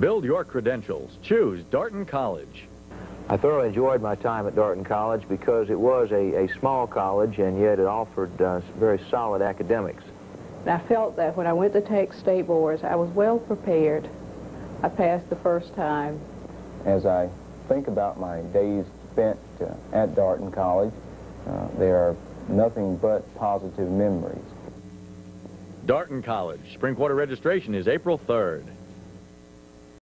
Build your credentials. Choose Darton College. I thoroughly enjoyed my time at Darton College because it was a, a small college and yet it offered uh, very solid academics. I felt that when I went to take state boards, I was well prepared. I passed the first time. As I think about my days spent uh, at Darton College, uh, there are nothing but positive memories. Darton College. Spring quarter registration is April 3rd.